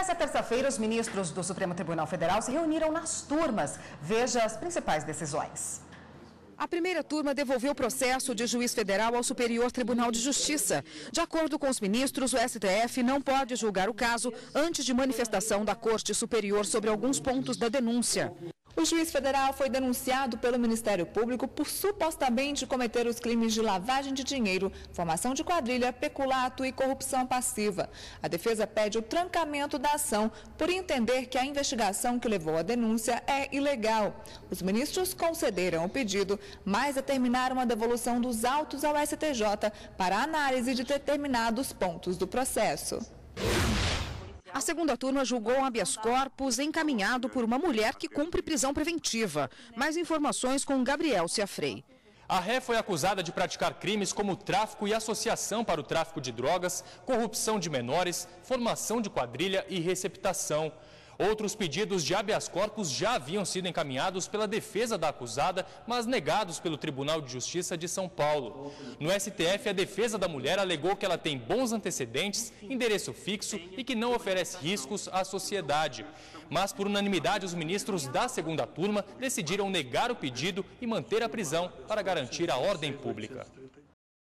Nessa terça-feira, os ministros do Supremo Tribunal Federal se reuniram nas turmas. Veja as principais decisões. A primeira turma devolveu o processo de juiz federal ao Superior Tribunal de Justiça. De acordo com os ministros, o STF não pode julgar o caso antes de manifestação da Corte Superior sobre alguns pontos da denúncia. O juiz federal foi denunciado pelo Ministério Público por supostamente cometer os crimes de lavagem de dinheiro, formação de quadrilha, peculato e corrupção passiva. A defesa pede o trancamento da ação por entender que a investigação que levou à denúncia é ilegal. Os ministros concederam o pedido, mas determinaram a devolução dos autos ao STJ para análise de determinados pontos do processo. A segunda turma julgou um habeas corpus encaminhado por uma mulher que cumpre prisão preventiva. Mais informações com Gabriel Ciafrei. A ré foi acusada de praticar crimes como tráfico e associação para o tráfico de drogas, corrupção de menores, formação de quadrilha e receptação. Outros pedidos de habeas corpus já haviam sido encaminhados pela defesa da acusada, mas negados pelo Tribunal de Justiça de São Paulo. No STF, a defesa da mulher alegou que ela tem bons antecedentes, endereço fixo e que não oferece riscos à sociedade. Mas, por unanimidade, os ministros da segunda turma decidiram negar o pedido e manter a prisão para garantir a ordem pública.